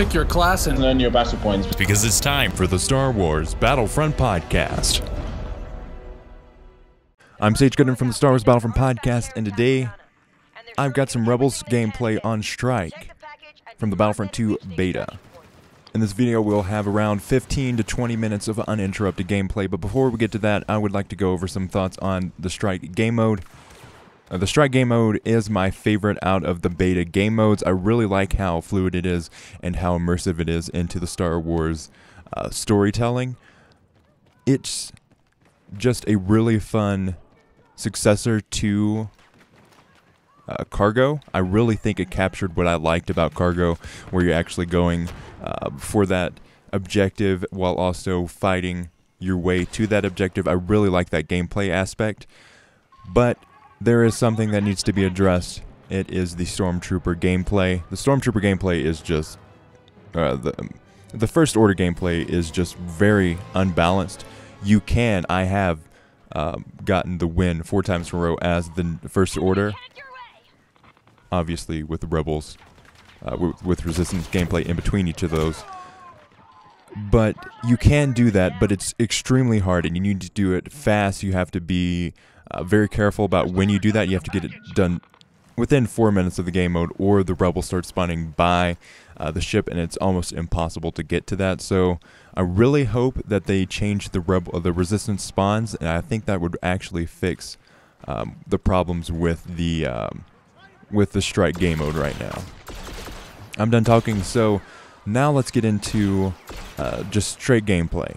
Pick your class and earn your battle points. Because it's time for the Star Wars Battlefront Podcast. I'm Sage Gooden from the Star Wars Battlefront Podcast, and today I've got some Rebels gameplay on Strike from the Battlefront 2 beta. In this video, we'll have around 15 to 20 minutes of uninterrupted gameplay, but before we get to that, I would like to go over some thoughts on the Strike game mode. Uh, the Strike game mode is my favorite out of the beta game modes. I really like how fluid it is and how immersive it is into the Star Wars uh, storytelling. It's just a really fun successor to uh, Cargo. I really think it captured what I liked about Cargo, where you're actually going uh, for that objective while also fighting your way to that objective. I really like that gameplay aspect. But there is something that needs to be addressed. It is the Stormtrooper gameplay. The Stormtrooper gameplay is just uh, the the first order gameplay is just very unbalanced. You can, I have um, gotten the win four times in a row as the first order. Obviously, with the rebels, uh, with, with resistance gameplay in between each of those. But you can do that, but it's extremely hard, and you need to do it fast. You have to be uh, very careful about when you do that. You have to get it done within four minutes of the game mode, or the rebels start spawning by uh, the ship, and it's almost impossible to get to that. So I really hope that they change the rebel, the resistance spawns, and I think that would actually fix um, the problems with the um, with the strike game mode right now. I'm done talking, so now let's get into uh, just straight gameplay.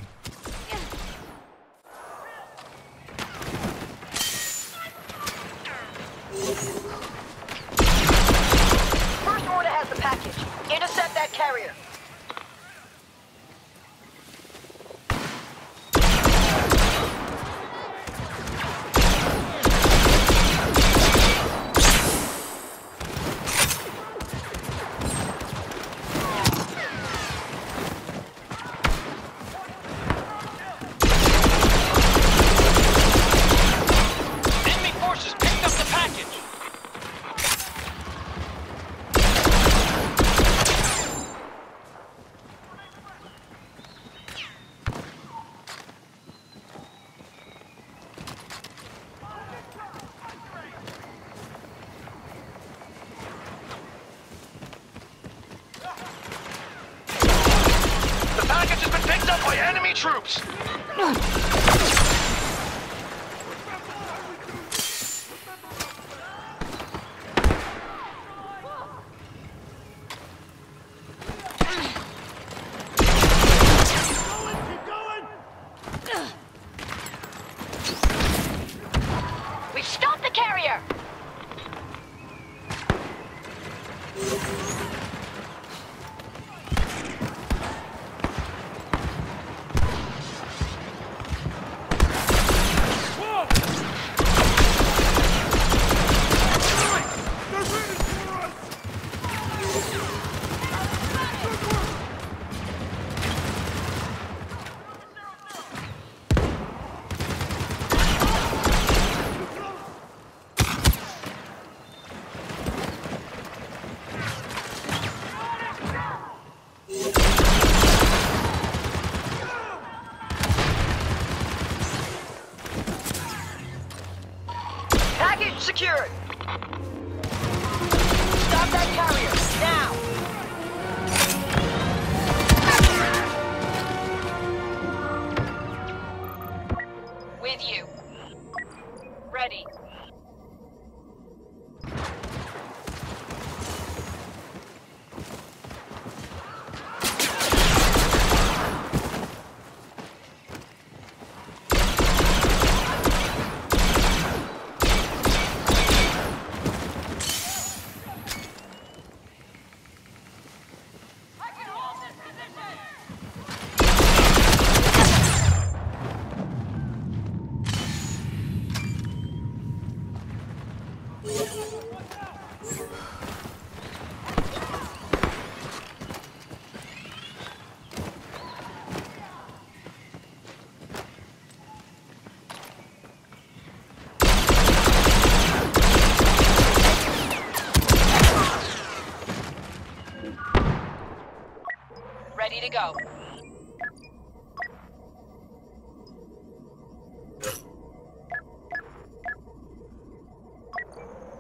Ugh!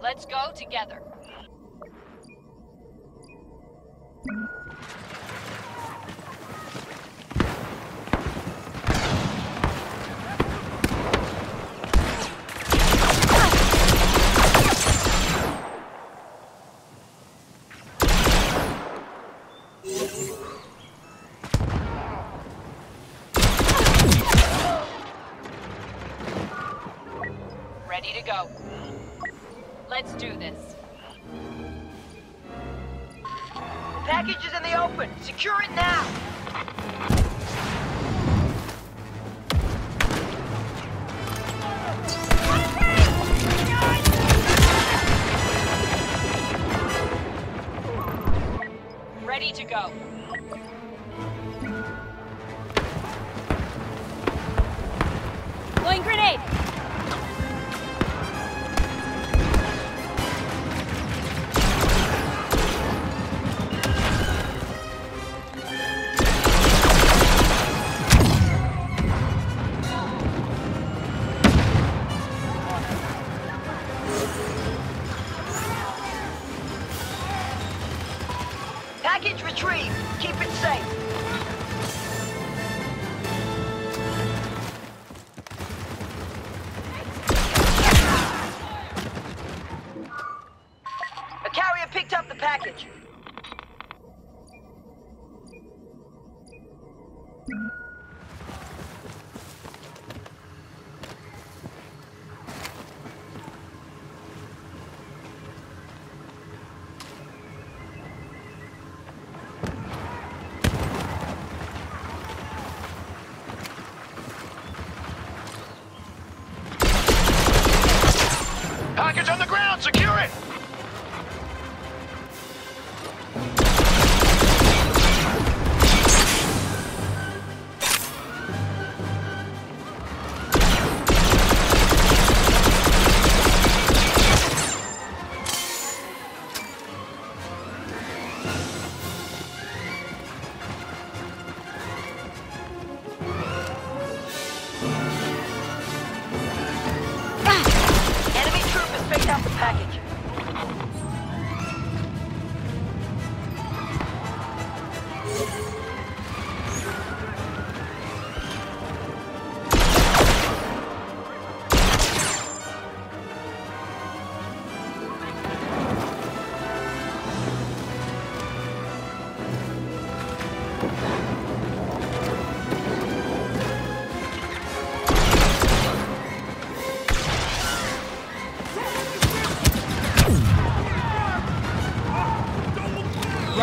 Let's go together. Ready to go. Let's do this. The Package is in the open. Secure it now. Ready to go. Package retrieved. Keep it safe.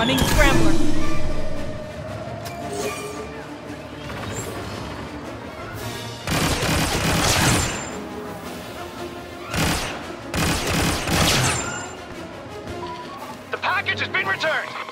Running scrambler. The package has been returned!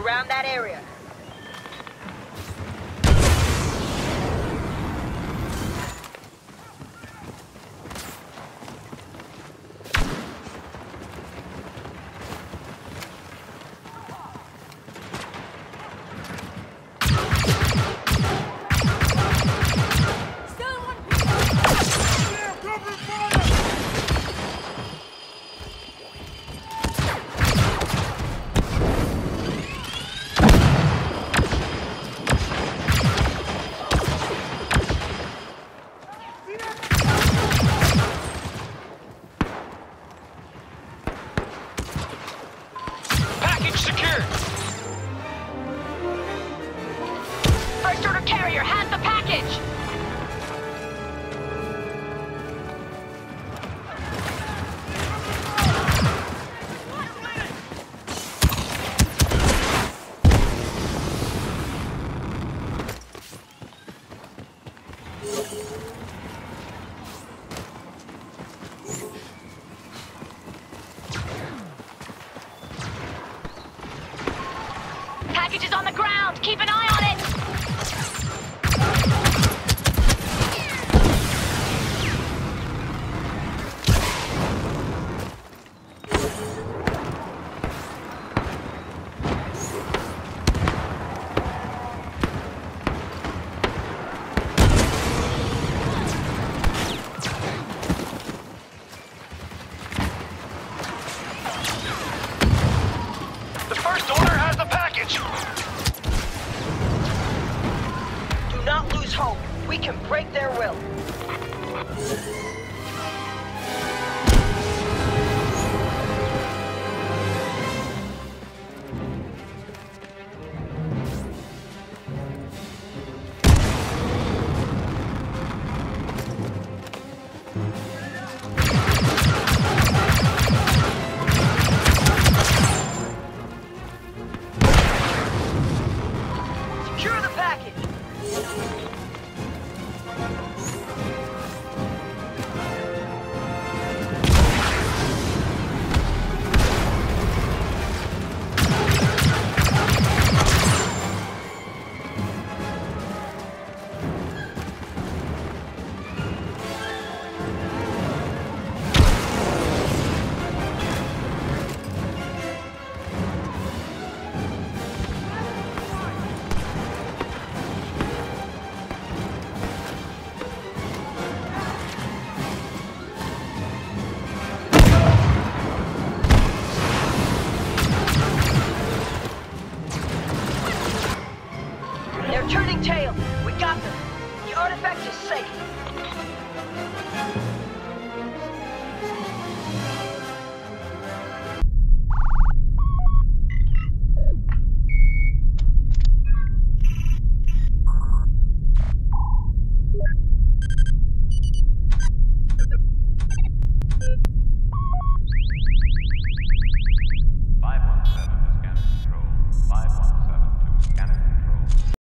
Surround that area. here! package is on the ground. Keep an eye on it.